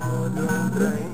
I don't.